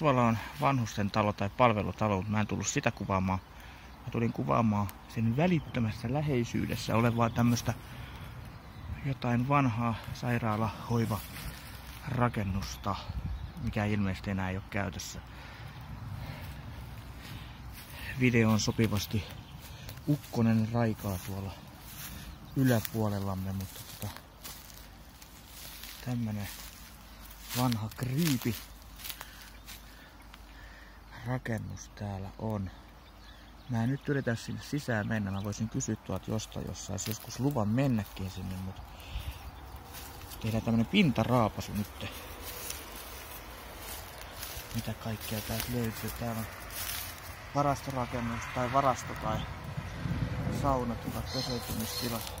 tuolla on vanhusten talo tai palvelutalo, mä en tullut sitä kuvaamaan. Mä tulin kuvaamaan sen välittömässä läheisyydessä olevaa tämmöistä jotain vanhaa sairaalahoiva rakennusta, mikä ilmeisesti enää ei ole käytössä. Video on sopivasti ukkonen raikaa tuolla yläpuolellamme, mutta tota, tämmönen vanha kriipi rakennus täällä on. Mä en nyt yritä sinne sisään mennä. Mä voisin kysyä tuolta jostain, jos saisi joskus luvan mennäkin sinne, mutta tehdään tämmönen pintaraapasu nyt. Mitä kaikkea täältä löytyy? Täällä on varastorakennus tai varasto tai saunatilat, peseytymistilat.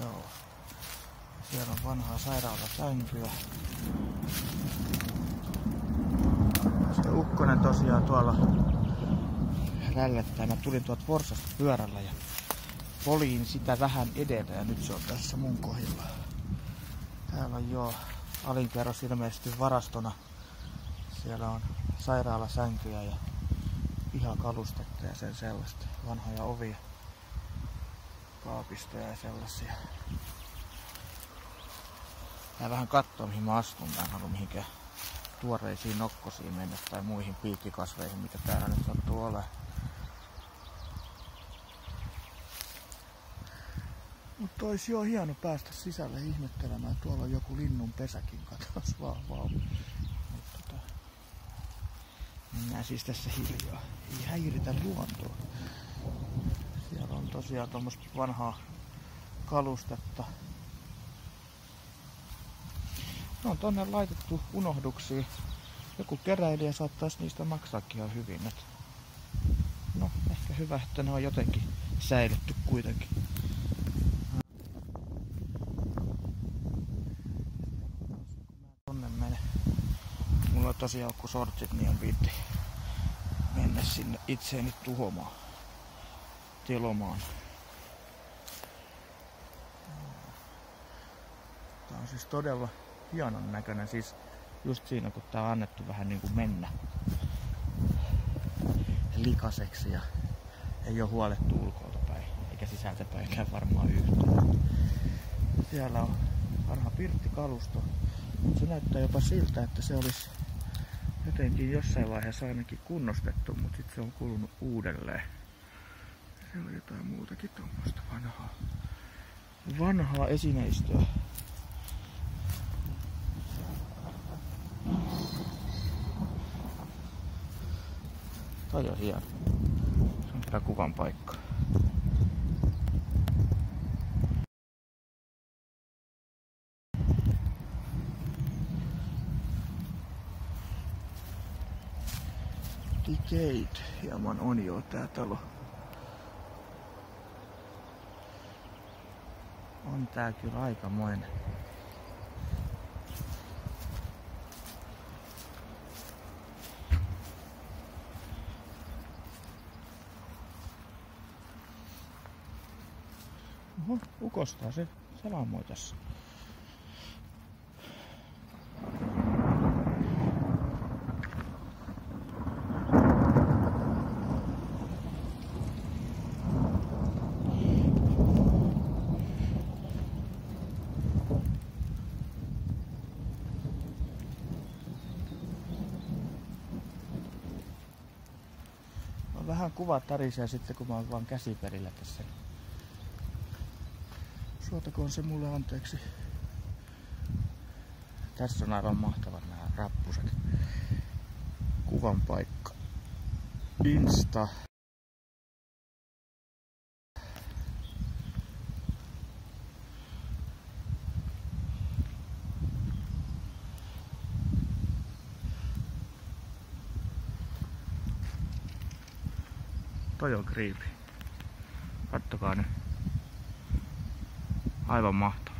Joo. Siellä on vanhaa sairaalasänkyä. Se ukkonen tosiaan tuolla rällättää. Mä tulin tuolta Forsasta pyörällä ja poliin sitä vähän edellä ja nyt se on tässä mun kohdilla. Täällä on jo alinkerros ilmeisesti varastona. Siellä on sairaalasänkyjä ja pihakalustetta ja sen sellaista. Vanhoja ovia, kaapistoja ja sellaisia. Mä vähän kattoo mihin mä astun. Mä en halua mihinkään tuoreisiin nokkosiin mennä tai muihin piikkikasveihin, mitä täällä nyt sattuu olemaan. Mutta olisi jo hieno päästä sisälle ihmettelemään. Tuolla on joku linnun pesäkin, katsos vaan vau. Tota, mennään siis tässä hiljaa. Ei häiritä luontoa. Siellä on tosiaan tuommoista vanhaa kalustetta. Ne on tonne laitettu unohduksiin. Joku keräilijä saattaisi niistä maksaakin ihan hyvin. Et no, ehkä hyvä, että ne on jotenkin säilytty kuitenkin. Tonne mene. Mulla on tosiaan kun sortsit, niin on viitti mennä sinne itseeni tuhomaan. Telomaan. Tää on siis todella hienon näköinen. Siis just siinä, kun tää on annettu vähän niin kuin mennä likaseksi ja ei ole huolettu ulkoilta päin, eikä sisältä päinkään varmaan yhtään. Siellä on vanha pirttikalusto, se näyttää jopa siltä, että se olisi jotenkin jossain vaiheessa ainakin kunnostettu, mutta sitten se on kulunut uudelleen. Se on jotain muutakin tuommoista vanhaa, vanhaa esineistöä. Toi on hieno. Se on kyllä kuvan paikka. Decade hieman on jo tää talo. On tää kyllä aikamoinen. Oho, ukostaa se salamoi tässä. Vähän kuvat tärisee sitten kun mä oon vaan käsiperillä tässä. Suotakoon se mulle anteeksi. Tässä on aivan mahtavat nämä rappuset. Kuvan paikka. Insta. Toi on kriipi. Kattokaa nyt. Aivan mahtava.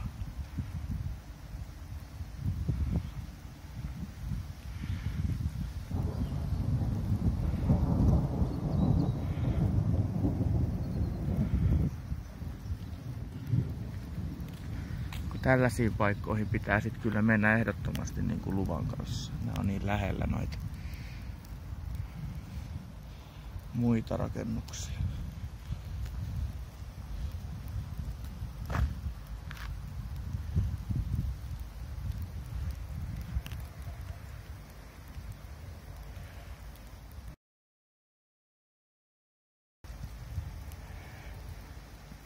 Tällaisiin paikkoihin pitää sitten kyllä mennä ehdottomasti niin kuin luvan kanssa. Ne on niin lähellä noita muita rakennuksia.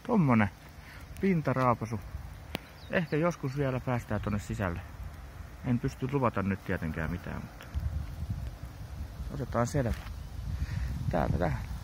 Tommonen pintaraapasu. Ehkä joskus vielä päästään tonne sisälle. En pysty luvata nyt tietenkään mitään, mutta otetaan selvä. Täältä tähän.